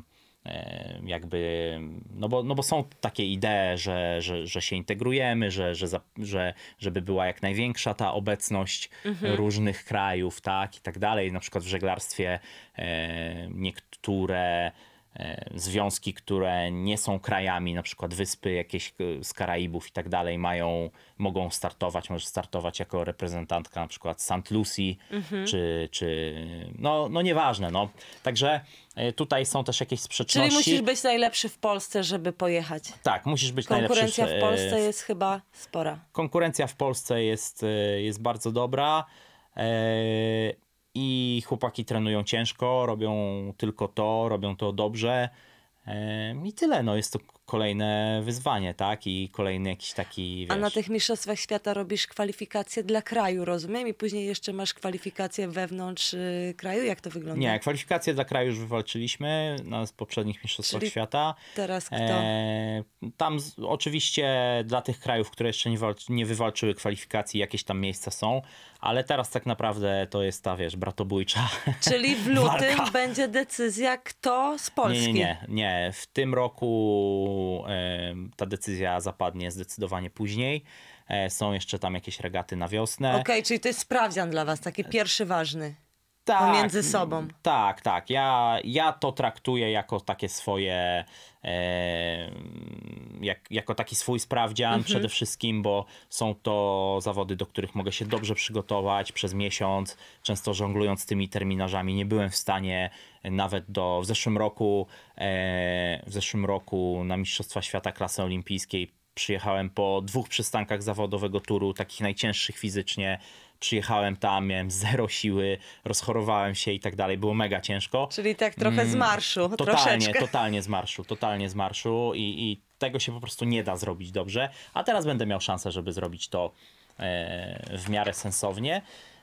[SPEAKER 3] e, jakby, no bo, no bo są takie idee, że, że, że się integrujemy, że, że, za, że żeby była jak największa ta obecność różnych krajów, tak, i tak dalej. Na przykład w żeglarstwie e, niektóre związki, które nie są krajami, na przykład wyspy jakieś e, z Karaibów i tak dalej, mają, mogą startować, możesz startować jako reprezentantka na przykład St. Lucie, czy, czy no, no nieważne, no. Także e, tutaj są też jakieś sprzeczności.
[SPEAKER 2] Czyli musisz być najlepszy w Polsce, żeby pojechać.
[SPEAKER 3] Tak, musisz być
[SPEAKER 2] Konkurencja
[SPEAKER 3] najlepszy.
[SPEAKER 2] w
[SPEAKER 3] e,
[SPEAKER 2] Polsce jest chyba spora.
[SPEAKER 3] Konkurencja w Polsce jest, e, jest bardzo dobra. e, I chłopaki trenują ciężko, robią tylko to, robią to dobrze. I tyle, no jest to kolejne wyzwanie, tak? I kolejny jakiś taki,
[SPEAKER 2] A
[SPEAKER 3] wiesz...
[SPEAKER 2] na tych mistrzostwach świata robisz kwalifikacje dla kraju, rozumiem? I później jeszcze masz kwalifikacje wewnątrz y, kraju? Jak to wygląda?
[SPEAKER 3] Nie, kwalifikacje dla kraju już wywalczyliśmy na poprzednich mistrzostwach
[SPEAKER 2] Czyli
[SPEAKER 3] świata.
[SPEAKER 2] Teraz kto?
[SPEAKER 3] E, tam z, oczywiście dla tych krajów, które jeszcze nie, walc- nie wywalczyły kwalifikacji, jakieś tam miejsca są, ale teraz tak naprawdę to jest ta, wiesz, bratobójcza.
[SPEAKER 2] Czyli w lutym będzie decyzja, kto z Polski.
[SPEAKER 3] Nie, nie, nie, nie. W tym roku e, ta decyzja zapadnie zdecydowanie później. E, są jeszcze tam jakieś regaty na wiosnę.
[SPEAKER 2] Okej, czyli to jest sprawdzian dla was, taki pierwszy ważny.
[SPEAKER 3] Tak,
[SPEAKER 2] pomiędzy sobą.
[SPEAKER 3] Tak, tak. Ja, ja to traktuję jako takie swoje, e, jak, jako taki swój sprawdzian
[SPEAKER 2] Mhm.
[SPEAKER 3] przede wszystkim, bo są to zawody, do których mogę się dobrze przygotować przez miesiąc, często żonglując tymi terminarzami. Nie byłem w stanie nawet do, w zeszłym roku, e, w zeszłym roku na Mistrzostwa Świata klasy olimpijskiej przyjechałem po dwóch przystankach zawodowego turu, takich najcięższych fizycznie. Przyjechałem tam, miałem zero siły, rozchorowałem się i tak dalej. Było mega ciężko.
[SPEAKER 2] Czyli tak trochę z marszu,
[SPEAKER 3] Mm, Totalnie,
[SPEAKER 2] troszeczkę.
[SPEAKER 3] totalnie z marszu, totalnie z marszu i, i tego się po prostu nie da zrobić dobrze. A teraz będę miał szansę, żeby zrobić to e, w miarę sensownie.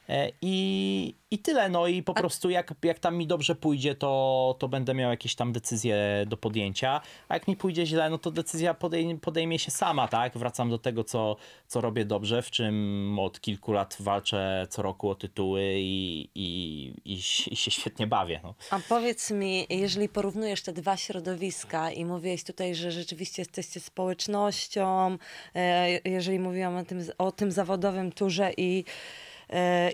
[SPEAKER 3] E, I, I tyle, no i po prostu jak, jak tam mi dobrze pójdzie, to, to będę miał jakieś tam decyzje do podjęcia, a jak mi pójdzie źle, no to decyzja podejmie, podejmie się sama, tak? Wracam do tego, co, co robię dobrze, w czym od kilku lat walczę co roku o tytuły i, i, i, i się świetnie bawię. No.
[SPEAKER 2] A powiedz mi, jeżeli porównujesz te dwa środowiska i mówiłeś tutaj, że rzeczywiście jesteście społecznością, e, jeżeli mówiłam o tym, o tym zawodowym turze i,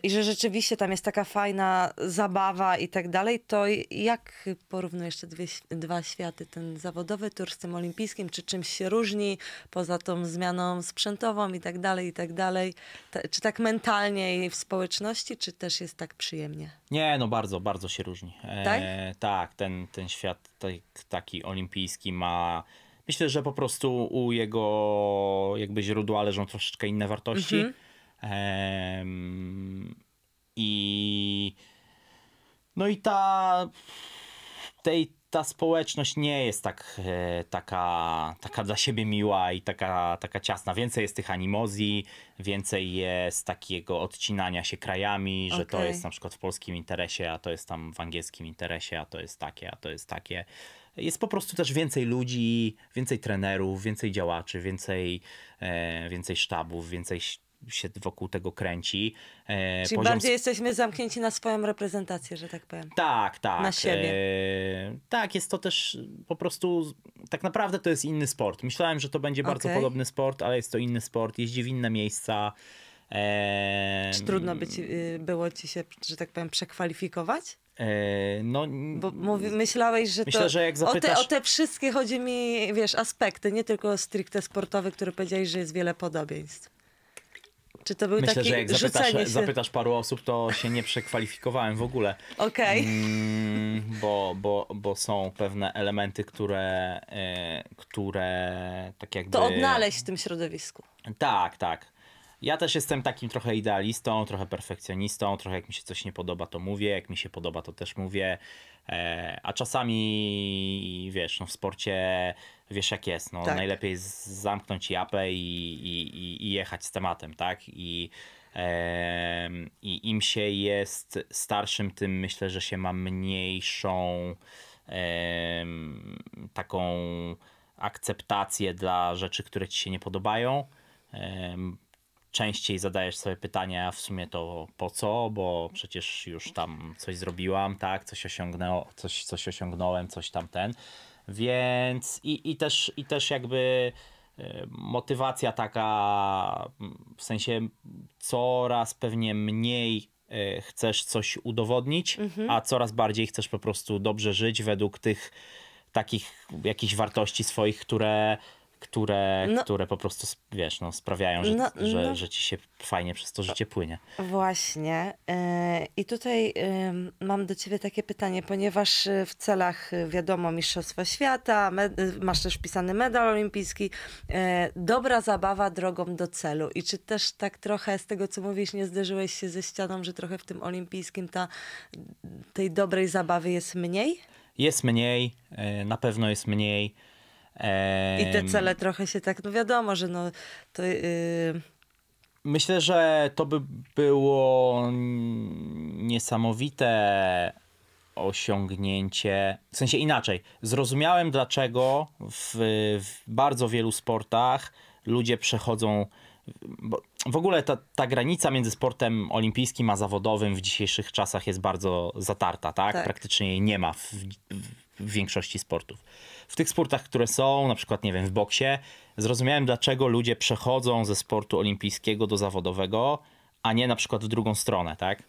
[SPEAKER 2] i że rzeczywiście tam jest taka fajna zabawa i tak dalej, to jak porównujesz te dwie, dwa światy, ten zawodowy tur z tym olimpijskim, czy czymś się różni poza tą zmianą sprzętową i tak dalej, i tak dalej? Ta, czy tak mentalnie i w społeczności, czy też jest tak przyjemnie?
[SPEAKER 3] Nie, no bardzo, bardzo się różni. E,
[SPEAKER 2] Tak?
[SPEAKER 3] tak, ten, ten świat tak, taki olimpijski ma. Myślę, że po prostu u jego jakby źródła leżą troszeczkę inne wartości.
[SPEAKER 2] Mhm.
[SPEAKER 3] I no i ta tej, ta społeczność nie jest tak, e, taka, taka dla siebie miła i taka, taka ciasna. Więcej jest tych animozji, więcej jest takiego odcinania się krajami, że to
[SPEAKER 2] Okej.
[SPEAKER 3] jest na przykład w polskim interesie, a to jest tam w angielskim interesie, a to jest takie, a to jest takie. Jest po prostu też więcej ludzi, więcej trenerów, więcej działaczy, więcej, e, więcej sztabów, więcej się wokół tego kręci. E,
[SPEAKER 2] Czyli bardziej jesteśmy zamknięci na swoją reprezentację, że tak powiem.
[SPEAKER 3] tak, tak.
[SPEAKER 2] Na siebie.
[SPEAKER 3] E, tak, jest to też po prostu, tak naprawdę to jest inny sport. Myślałem, że to będzie bardzo
[SPEAKER 2] Okej.
[SPEAKER 3] podobny sport, ale jest to inny sport, jeździ w inne miejsca. E,
[SPEAKER 2] Czy trudno by ci, y, było ci się, że tak powiem, przekwalifikować?
[SPEAKER 3] E, no,
[SPEAKER 2] Bo mówi, myślałeś, że
[SPEAKER 3] Myślę,
[SPEAKER 2] to...
[SPEAKER 3] że jak
[SPEAKER 2] o, te,
[SPEAKER 3] zapytasz-
[SPEAKER 2] o te wszystkie chodzi mi, wiesz, aspekty, nie tylko stricte sportowe, które powiedziałeś, że jest wiele podobieństw. Czy to był
[SPEAKER 3] Myślę,
[SPEAKER 2] taki
[SPEAKER 3] że jak zapytasz,
[SPEAKER 2] się...
[SPEAKER 3] zapytasz paru osób, to się nie przekwalifikowałem w ogóle.
[SPEAKER 2] Okej.
[SPEAKER 3] Mm, bo, bo, bo są pewne elementy, które, e, które tak jakby...
[SPEAKER 2] To odnaleźć w tym środowisku.
[SPEAKER 3] Tak, tak. Ja też jestem takim trochę idealistą, trochę perfekcjonistą, trochę jak mi się coś nie podoba, to mówię, jak mi się podoba, to też mówię. E, a czasami, wiesz, no w sporcie wiesz jak jest, no
[SPEAKER 2] Tak.
[SPEAKER 3] najlepiej zamknąć japę i, i, i- i jechać z tematem, tak? I, em, I im się jest starszym, tym myślę, że się ma mniejszą em, taką akceptację dla rzeczy, które ci się nie podobają. Em, Częściej zadajesz sobie pytania, w sumie to po co, bo przecież już tam coś zrobiłam, tak, coś, osiągnęło, coś, coś osiągnąłem, coś tam ten. Więc i, i, też, i też jakby e, motywacja taka, w sensie coraz pewnie mniej e, chcesz coś udowodnić, a coraz bardziej chcesz po prostu dobrze żyć według tych takich jakichś wartości swoich, które, które,
[SPEAKER 2] No.
[SPEAKER 3] które po prostu wiesz, no, sprawiają, że,
[SPEAKER 2] No,
[SPEAKER 3] że,
[SPEAKER 2] no.
[SPEAKER 3] że ci się fajnie przez to życie płynie.
[SPEAKER 2] Właśnie. e, I tutaj mam do ciebie takie pytanie, ponieważ e, w celach, e, wiadomo, Mistrzostwa Świata, masz też wpisany medal olimpijski, dobra zabawa drogą do celu. I czy też tak trochę z tego, co mówisz, nie zderzyłeś się ze ścianą, że trochę w tym olimpijskim ta, tej dobrej zabawy jest mniej?
[SPEAKER 3] Jest mniej, na pewno jest mniej.
[SPEAKER 2] I te cele trochę się tak, no wiadomo, że no to... y,
[SPEAKER 3] Myślę, że to by było niesamowite osiągnięcie. W sensie inaczej. Zrozumiałem, dlaczego w, w bardzo wielu sportach ludzie przechodzą. W ogóle ta, ta granica między sportem olimpijskim a zawodowym w dzisiejszych czasach jest bardzo zatarta, tak?
[SPEAKER 2] Tak.
[SPEAKER 3] Praktycznie jej nie ma w, w, w większości sportów. W tych sportach, które są, na przykład, nie wiem, w boksie, zrozumiałem, dlaczego ludzie przechodzą ze sportu olimpijskiego do zawodowego, a nie na przykład w drugą stronę, tak?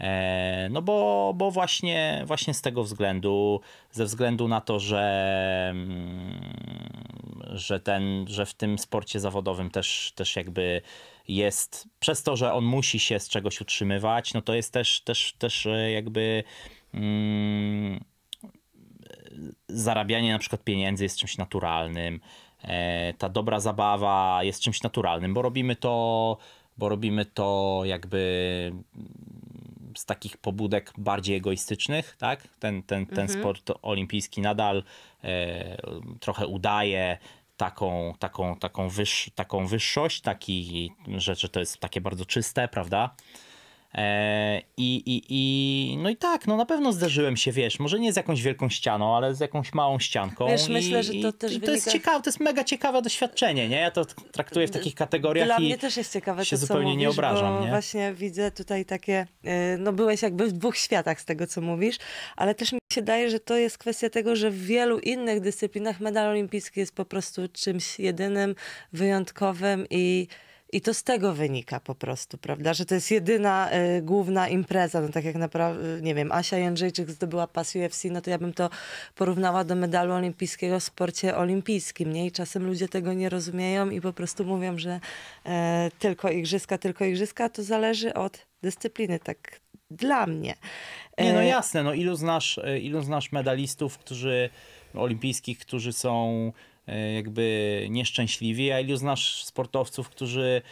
[SPEAKER 3] E, no bo, bo właśnie, właśnie z tego względu, ze względu na to, że, mm, że, ten, że w tym sporcie zawodowym też, też jakby jest, przez to, że on musi się z czegoś utrzymywać, no to jest też, też, też e, jakby mm, zarabianie na przykład pieniędzy jest czymś naturalnym. E, ta dobra zabawa jest czymś naturalnym, bo robimy to, bo robimy to jakby z takich pobudek bardziej egoistycznych, tak? Ten, ten, ten sport olimpijski nadal e, trochę udaje taką, taką, taką, wyż, taką wyższość, taki, że, że to jest takie bardzo czyste, prawda? E, I, i, I no i tak, no na pewno zderzyłem się, wiesz, może nie z jakąś wielką ścianą, ale z jakąś małą ścianką.
[SPEAKER 2] Wiesz,
[SPEAKER 3] i,
[SPEAKER 2] myślę, że to też
[SPEAKER 3] i to jest
[SPEAKER 2] wynika-
[SPEAKER 3] ciekawe, to jest mega ciekawe doświadczenie, nie? Ja to traktuję w takich kategoriach
[SPEAKER 2] Dla
[SPEAKER 3] i
[SPEAKER 2] mnie też jest ciekawe
[SPEAKER 3] się
[SPEAKER 2] to,
[SPEAKER 3] zupełnie
[SPEAKER 2] mówisz,
[SPEAKER 3] nie obrażam, nie?
[SPEAKER 2] właśnie widzę tutaj takie, y, no byłeś jakby w dwóch światach z tego, co mówisz, ale też mi się daje, że to jest kwestia tego, że w wielu innych dyscyplinach medal olimpijski jest po prostu czymś jedynym, wyjątkowym i i to z tego wynika po prostu, prawda? Że to jest jedyna y, główna impreza. No tak jak naprawdę, nie wiem, Asia Jędrzejczyk zdobyła pas UFC, no to ja bym to porównała do medalu olimpijskiego w sporcie olimpijskim, nie? I czasem ludzie tego nie rozumieją i po prostu mówią, że e, tylko igrzyska, tylko igrzyska, to zależy od dyscypliny, tak dla mnie.
[SPEAKER 3] Nie, no
[SPEAKER 2] E,
[SPEAKER 3] jasne, no ilu znasz, e, ilu znasz medalistów, którzy olimpijskich, którzy są e, jakby nieszczęśliwi, a ilu znasz sportowców, którzy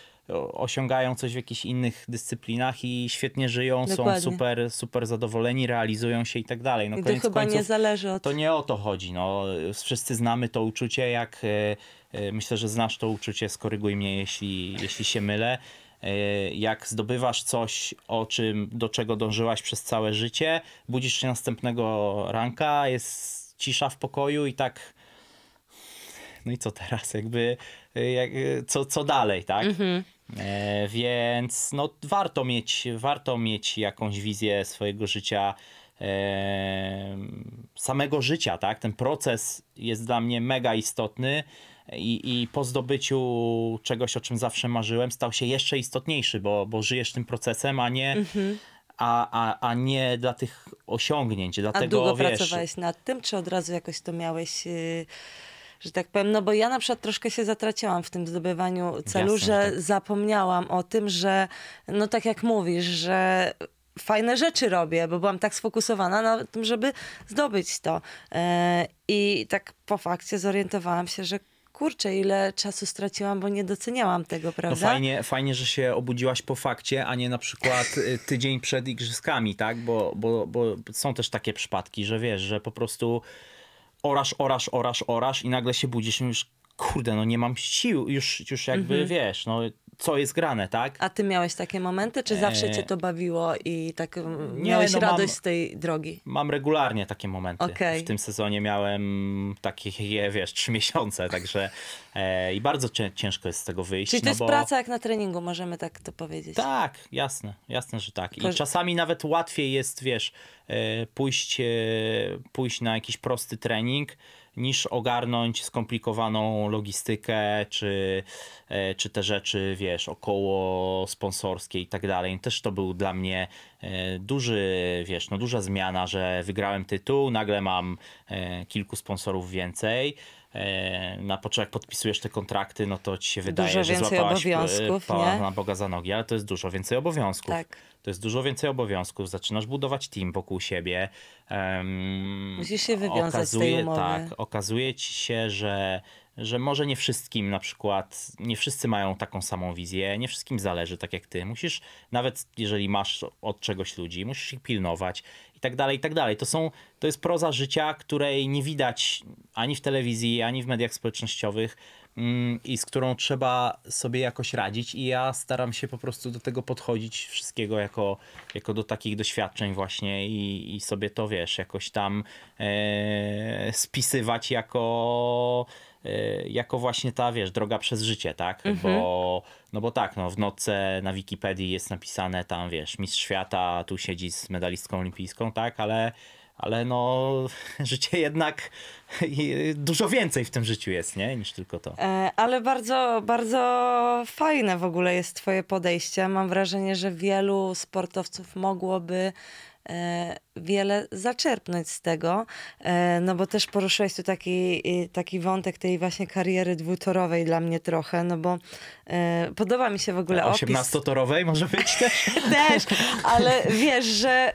[SPEAKER 3] osiągają coś w jakichś innych dyscyplinach i świetnie żyją,
[SPEAKER 2] Dokładnie.
[SPEAKER 3] są super, super zadowoleni, realizują się i tak dalej. No
[SPEAKER 2] I to chyba nie
[SPEAKER 3] końców,
[SPEAKER 2] zależy od...
[SPEAKER 3] to nie o to chodzi. No. Wszyscy znamy to uczucie, jak e, e, myślę, że znasz to uczucie, skoryguj mnie, jeśli, jeśli się mylę. E, Jak zdobywasz coś, o czym, do czego dążyłaś przez całe życie, budzisz się następnego ranka, jest cisza w pokoju i tak. No i co teraz? Jakby, jak, co, co dalej, tak? E, więc no, warto, mieć, warto mieć jakąś wizję swojego życia, e, samego życia, tak? Ten proces jest dla mnie mega istotny i, i po zdobyciu czegoś, o czym zawsze marzyłem, stał się jeszcze istotniejszy, bo, bo żyjesz tym procesem, a nie, a, a, a nie dla tych osiągnięć.
[SPEAKER 2] A
[SPEAKER 3] Dlatego,
[SPEAKER 2] długo
[SPEAKER 3] wiesz,
[SPEAKER 2] pracowałeś nad tym, czy od razu jakoś to miałeś, y, że tak powiem, no bo ja na przykład troszkę się zatraciłam w tym zdobywaniu celu,
[SPEAKER 3] Jasne,
[SPEAKER 2] że
[SPEAKER 3] tak.
[SPEAKER 2] zapomniałam o tym, że no tak jak mówisz, że fajne rzeczy robię, bo byłam tak sfokusowana na tym, żeby zdobyć to. E, I tak po fakcie zorientowałam się, że kurczę, ile czasu straciłam, bo nie doceniałam tego,
[SPEAKER 3] No
[SPEAKER 2] prawda?
[SPEAKER 3] fajnie, fajnie, że się obudziłaś po fakcie, a nie na przykład y, tydzień przed igrzyskami, tak? Bo, bo, bo są też takie przypadki, że wiesz, że po prostu orasz, orasz, orasz, orasz i nagle się budzisz już kurde, no nie mam sił, już, już jakby
[SPEAKER 2] Mhm.
[SPEAKER 3] wiesz, no co jest grane, tak?
[SPEAKER 2] A ty miałeś takie momenty, czy zawsze
[SPEAKER 3] E,
[SPEAKER 2] cię to bawiło i tak
[SPEAKER 3] nie,
[SPEAKER 2] miałeś
[SPEAKER 3] no mam-
[SPEAKER 2] radość z tej drogi?
[SPEAKER 3] Mam regularnie takie momenty.
[SPEAKER 2] Okej.
[SPEAKER 3] W tym sezonie miałem takie, wiesz, trzy miesiące, także e, i bardzo cię, ciężko jest z tego wyjść.
[SPEAKER 2] Czyli to
[SPEAKER 3] no
[SPEAKER 2] jest
[SPEAKER 3] bo...
[SPEAKER 2] praca jak na treningu, możemy tak to powiedzieć.
[SPEAKER 3] Tak, jasne, jasne, że tak. I czasami nawet łatwiej jest, wiesz, e, pójść, e, pójść na jakiś prosty trening, niż ogarnąć skomplikowaną logistykę, czy, e, czy te rzeczy, wiesz, około sponsorskie i tak dalej. Też to był dla mnie e, duży, wiesz, no duża zmiana, że wygrałem tytuł, nagle mam e, kilku sponsorów więcej. E, Na początku jak podpisujesz te kontrakty, no to ci się wydaje,
[SPEAKER 2] Dużo
[SPEAKER 3] że
[SPEAKER 2] więcej
[SPEAKER 3] złapałaś e,
[SPEAKER 2] obowiązków, nie?
[SPEAKER 3] na Boga za nogi, ale to jest dużo więcej obowiązków.
[SPEAKER 2] Tak.
[SPEAKER 3] To jest dużo więcej obowiązków. Zaczynasz budować team wokół siebie. Em,
[SPEAKER 2] Musisz się wywiązać z tej
[SPEAKER 3] okazuje,
[SPEAKER 2] umowy.
[SPEAKER 3] Tak, okazuje ci się, że, że może nie wszystkim na przykład, nie wszyscy mają taką samą wizję, nie wszystkim zależy tak jak ty. Musisz, nawet jeżeli masz od czegoś ludzi, musisz ich pilnować i tak dalej, i tak dalej. To są, to jest proza życia, której nie widać ani w telewizji, ani w mediach społecznościowych mm, i z którą trzeba sobie jakoś radzić i ja staram się po prostu do tego podchodzić wszystkiego jako, jako do takich doświadczeń właśnie i, i sobie to wiesz, jakoś tam e, spisywać jako jako właśnie ta, wiesz, droga przez życie, tak? Bo, no bo tak, no w notce na Wikipedii jest napisane tam, wiesz, mistrz świata, tu siedzi z medalistką olimpijską, tak? Ale, ale no życie jednak dużo więcej w tym życiu jest, nie? Niż tylko to.
[SPEAKER 2] E, Ale bardzo, bardzo fajne w ogóle jest Twoje podejście. Mam wrażenie, że wielu sportowców mogłoby e, wiele zaczerpnąć z tego, e, no bo też poruszyłeś tu taki, i- taki wątek tej właśnie kariery dwutorowej dla mnie trochę, no bo e, podoba mi się w ogóle opis
[SPEAKER 3] 18-torowej może być też?
[SPEAKER 2] też, ale wiesz, że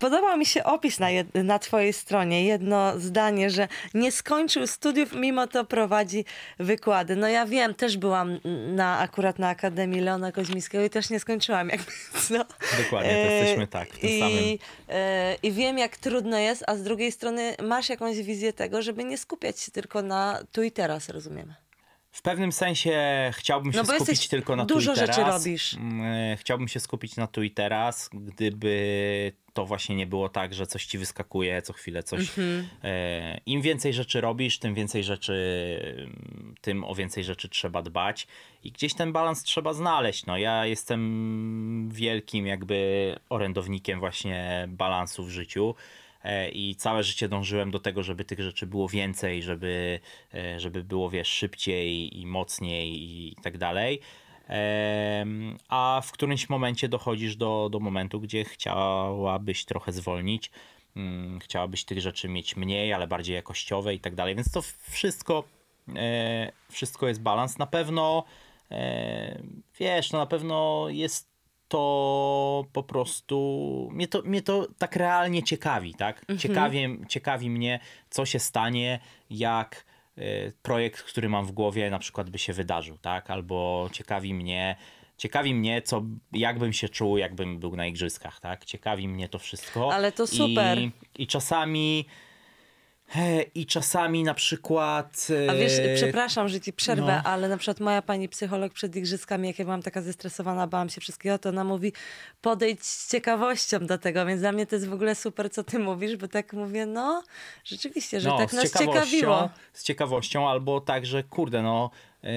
[SPEAKER 2] podobał mi się opis na, jed, na twojej stronie. Jedno zdanie, że nie skończył studiów, mimo to prowadzi wykłady. No ja wiem, też byłam na, akurat na Akademii Leona Koźmińskiego i też nie skończyłam. Jakby, no.
[SPEAKER 3] Dokładnie, to
[SPEAKER 2] E,
[SPEAKER 3] jesteśmy tak, w tym samym.
[SPEAKER 2] E, I wiem, jak trudno jest, a z drugiej strony masz jakąś wizję tego, żeby nie skupiać się tylko na tu i teraz, rozumiem.
[SPEAKER 3] W pewnym sensie chciałbym się
[SPEAKER 2] No
[SPEAKER 3] skupić tylko na tu
[SPEAKER 2] dużo
[SPEAKER 3] i teraz.
[SPEAKER 2] rzeczy robisz.
[SPEAKER 3] Mm, e, Chciałbym się skupić na tu i teraz, gdyby to właśnie nie było tak, że coś ci wyskakuje, co chwilę coś.
[SPEAKER 2] Mhm.
[SPEAKER 3] E, Im więcej rzeczy robisz, tym więcej rzeczy, tym o więcej rzeczy trzeba dbać i gdzieś ten balans trzeba znaleźć. No ja jestem wielkim jakby orędownikiem właśnie balansu w życiu. E, I całe życie dążyłem do tego, żeby tych rzeczy było więcej, żeby, e, żeby było wiesz, szybciej i mocniej i tak dalej. A w którymś momencie dochodzisz do, do momentu, gdzie chciałabyś trochę zwolnić, mm, chciałabyś tych rzeczy mieć mniej, ale bardziej jakościowe i tak dalej. Więc to wszystko, e, wszystko jest balans. Na pewno, wiesz, no na pewno jest to po prostu mnie to, mnie to tak realnie ciekawi, tak? Ciekawi, ciekawi mnie, co się stanie, jak e, projekt, który mam w głowie, na przykład by się wydarzył, tak? Albo ciekawi mnie, ciekawi mnie, co, jakbym się czuł, jakbym był na igrzyskach, tak? Ciekawi mnie to wszystko.
[SPEAKER 2] Ale to super.
[SPEAKER 3] I, i czasami. I czasami na przykład.
[SPEAKER 2] A wiesz,
[SPEAKER 3] e,
[SPEAKER 2] przepraszam, że ci przerwę,
[SPEAKER 3] no.
[SPEAKER 2] ale na przykład moja pani psycholog przed igrzyskami, jak ja byłam taka zestresowana, bałam się wszystkiego, to ona mówi, podejdź z ciekawością do tego, więc dla mnie to jest w ogóle super, co ty mówisz, bo tak mówię, no, rzeczywiście, że tak
[SPEAKER 3] z
[SPEAKER 2] nas ciekawiło.
[SPEAKER 3] Z ciekawością, albo tak, że kurde, no e,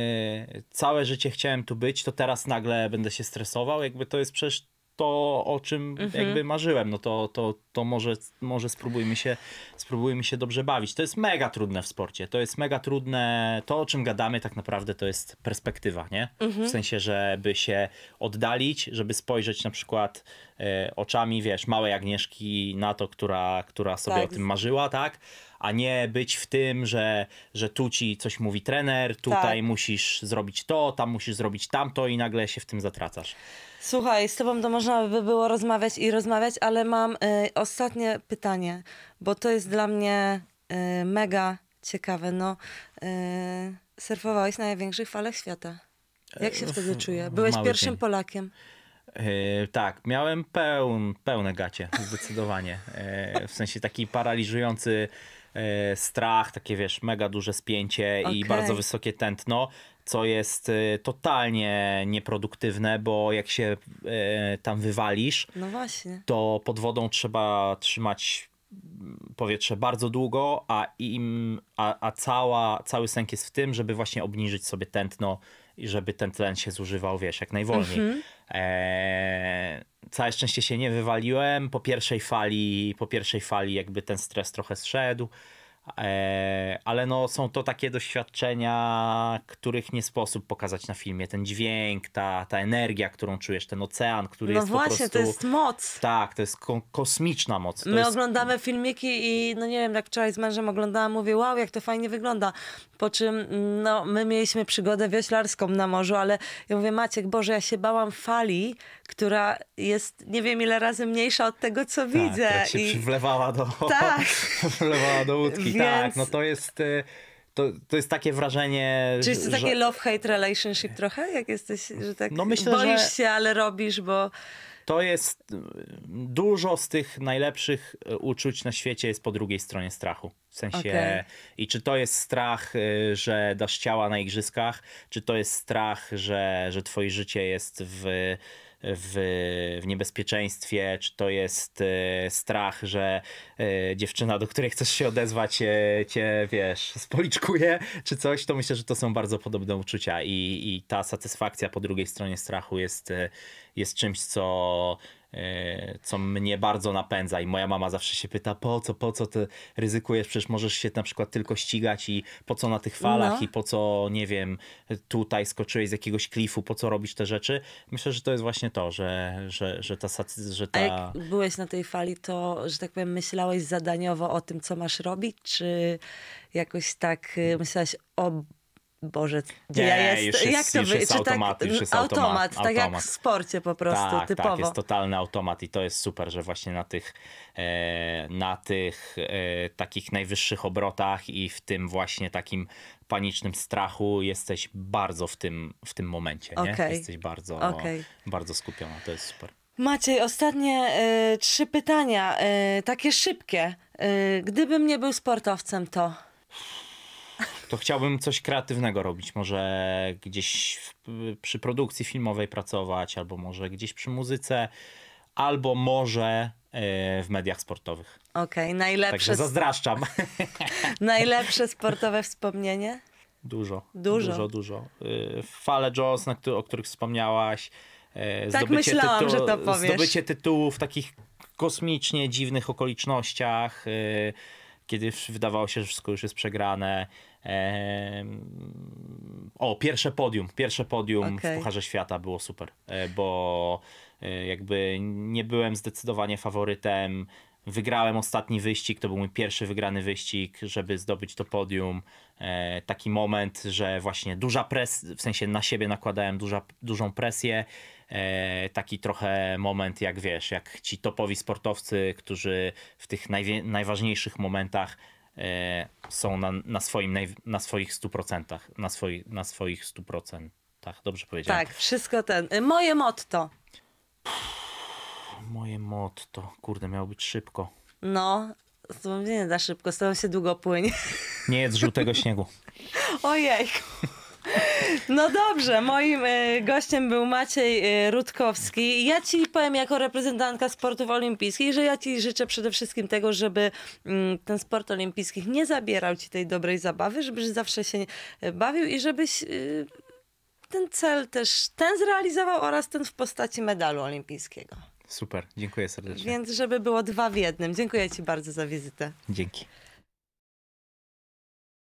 [SPEAKER 3] całe życie chciałem tu być, to teraz nagle będę się stresował, jakby to jest przecież to, o czym
[SPEAKER 2] Mhm.
[SPEAKER 3] jakby marzyłem, no to, to, to może, może spróbujmy, się, spróbujmy się dobrze bawić. To jest mega trudne w sporcie, to jest mega trudne, to o czym gadamy tak naprawdę to jest perspektywa, nie?
[SPEAKER 2] Mhm.
[SPEAKER 3] W sensie, żeby się oddalić, żeby spojrzeć na przykład e, oczami, wiesz, małej Agnieszki na to, która, która sobie
[SPEAKER 2] Tak.
[SPEAKER 3] o tym marzyła, tak? a nie być w tym, że, że tu ci coś mówi trener, tutaj
[SPEAKER 2] Tak.
[SPEAKER 3] musisz zrobić to, tam musisz zrobić tamto i nagle się w tym zatracasz.
[SPEAKER 2] Słuchaj, z tobą to można by było rozmawiać i rozmawiać, ale mam y, ostatnie pytanie, bo to jest dla mnie y, mega ciekawe. No, y, surfowałeś na największych falach świata. Jak się wtedy czuję? Byłeś
[SPEAKER 3] mały
[SPEAKER 2] pierwszym
[SPEAKER 3] dzień.
[SPEAKER 2] Polakiem.
[SPEAKER 3] E, tak, miałem pełn, pełne gacie, zdecydowanie. E, w sensie taki paraliżujący e, strach, takie wiesz, mega duże spięcie i
[SPEAKER 2] Okej.
[SPEAKER 3] bardzo wysokie tętno, co jest e, totalnie nieproduktywne, bo jak się e, tam wywalisz,
[SPEAKER 2] No
[SPEAKER 3] to pod wodą trzeba trzymać mm, powietrze bardzo długo, a, im, a, a cała, cały sęk jest w tym, żeby właśnie obniżyć sobie tętno i żeby ten tlen się zużywał, wiesz, jak najwolniej. Eee, całe szczęście się nie wywaliłem. Po pierwszej fali, po pierwszej fali jakby ten stres trochę zszedł. Eee, ale no są to takie doświadczenia, których nie sposób pokazać na filmie. Ten dźwięk, ta, ta energia, którą czujesz, ten ocean, który
[SPEAKER 2] No
[SPEAKER 3] jest po
[SPEAKER 2] właśnie,
[SPEAKER 3] prostu...
[SPEAKER 2] to jest moc.
[SPEAKER 3] Tak, to jest ko- kosmiczna moc. To
[SPEAKER 2] My
[SPEAKER 3] jest...
[SPEAKER 2] oglądamy filmiki i no nie wiem, jak wczoraj z mężem oglądałam, mówię, wow, jak to fajnie wygląda. Po czym, no, my mieliśmy przygodę wioślarską na morzu, ale ja mówię, Maciek, Boże, ja się bałam fali, która jest nie wiem ile razy mniejsza od tego, co
[SPEAKER 3] tak,
[SPEAKER 2] widzę.
[SPEAKER 3] Jak się
[SPEAKER 2] I
[SPEAKER 3] przywlewała do,
[SPEAKER 2] Tak.
[SPEAKER 3] wlewała do łódki.
[SPEAKER 2] Więc-
[SPEAKER 3] Tak, no to jest, y, to, to jest takie wrażenie,
[SPEAKER 2] Czy jest to
[SPEAKER 3] że...
[SPEAKER 2] takie love-hate relationship trochę, jak jesteś, że tak
[SPEAKER 3] No myślę,
[SPEAKER 2] boisz
[SPEAKER 3] że-
[SPEAKER 2] się, ale robisz, bo
[SPEAKER 3] To jest y, dużo z tych najlepszych y, uczuć na świecie jest po drugiej stronie strachu. W sensie
[SPEAKER 2] Okej.
[SPEAKER 3] i czy to jest strach, że dasz ciała na igrzyskach, czy to jest strach, że, że twoje życie jest w, w, w niebezpieczeństwie, czy to jest y, strach, że y, dziewczyna, do której chcesz się odezwać, cię, cię wiesz, spoliczkuje, czy coś, to myślę, że to są bardzo podobne uczucia i, i ta satysfakcja po drugiej stronie strachu jest, jest czymś, co e, co mnie bardzo napędza i moja mama zawsze się pyta, po co, po co ty ryzykujesz, przecież możesz się na przykład tylko ścigać i po co na tych falach
[SPEAKER 2] No.
[SPEAKER 3] i po co, nie wiem, tutaj skoczyłeś z jakiegoś klifu, po co robisz te rzeczy. Myślę, że to jest właśnie to, że, że, że ta, że
[SPEAKER 2] A
[SPEAKER 3] ta...
[SPEAKER 2] jak byłeś na tej fali, to, że tak powiem, myślałeś zadaniowo o tym, co masz robić, czy jakoś tak y, myślałeś o Boże, gdzie
[SPEAKER 3] Nie,
[SPEAKER 2] ja
[SPEAKER 3] już
[SPEAKER 2] jest,
[SPEAKER 3] jest-
[SPEAKER 2] jak to wy,
[SPEAKER 3] jest automat,
[SPEAKER 2] tak,
[SPEAKER 3] jest
[SPEAKER 2] automat,
[SPEAKER 3] automat,
[SPEAKER 2] tak jak w sporcie po prostu,
[SPEAKER 3] tak,
[SPEAKER 2] typowo.
[SPEAKER 3] tak, jest totalny automat i to jest super, że właśnie na tych, e, na tych e, takich najwyższych obrotach i w tym właśnie takim panicznym strachu jesteś bardzo w tym, w tym momencie, nie?
[SPEAKER 2] Okej.
[SPEAKER 3] Jesteś bardzo,
[SPEAKER 2] Okej.
[SPEAKER 3] bardzo skupiona, to jest super.
[SPEAKER 2] Maciej, ostatnie y, trzy pytania, y, takie szybkie. Y, gdybym nie był sportowcem, to...
[SPEAKER 3] To chciałbym coś kreatywnego robić, może gdzieś w, przy produkcji filmowej pracować, albo może gdzieś przy muzyce, albo może e, w mediach sportowych.
[SPEAKER 2] Okej, najlepsze,
[SPEAKER 3] Także zazdraszczam.
[SPEAKER 2] najlepsze sportowe wspomnienie?
[SPEAKER 3] Dużo.
[SPEAKER 2] Dużo.
[SPEAKER 3] Dużo, dużo. Y, Fale Jaws, o których wspomniałaś. y,
[SPEAKER 2] Tak myślałam, że to powiesz.
[SPEAKER 3] Zdobycie tytułu w takich kosmicznie dziwnych okolicznościach, kiedy wydawało się, że wszystko już jest przegrane. O, pierwsze podium. Pierwsze podium
[SPEAKER 2] Okej.
[SPEAKER 3] w Pucharze Świata było super, e, bo e, jakby nie byłem zdecydowanie faworytem. Wygrałem ostatni wyścig, to był mój pierwszy wygrany wyścig, żeby zdobyć to podium. E, taki moment, że właśnie duża presja, w sensie na siebie nakładałem duża, dużą presję. Taki trochę moment, jak wiesz, jak ci topowi sportowcy, którzy w tych najważniejszych momentach są na, na, swoim, na swoich 100%. Na, swoi, na swoich 100%. Dobrze powiedziałem.
[SPEAKER 2] Tak, wszystko ten. Y, moje motto.
[SPEAKER 3] Moje motto, kurde, miało być szybko.
[SPEAKER 2] No, tobą nie da szybko, z tobą się długo płynie.
[SPEAKER 3] Nie jedz żółtego śniegu.
[SPEAKER 2] Ojej. No dobrze, moim y, gościem był Maciej y, Rutkowski. Ja ci powiem jako reprezentantka sportów olimpijskich, że ja ci życzę przede wszystkim tego, żeby mm, ten sport olimpijski nie zabierał ci tej dobrej zabawy, żebyś zawsze się y, bawił i żebyś ten cel też ten zrealizował oraz ten w postaci medalu olimpijskiego.
[SPEAKER 3] Super, dziękuję serdecznie.
[SPEAKER 2] Więc żeby było dwa w jednym. Dziękuję ci bardzo za wizytę.
[SPEAKER 3] Dzięki.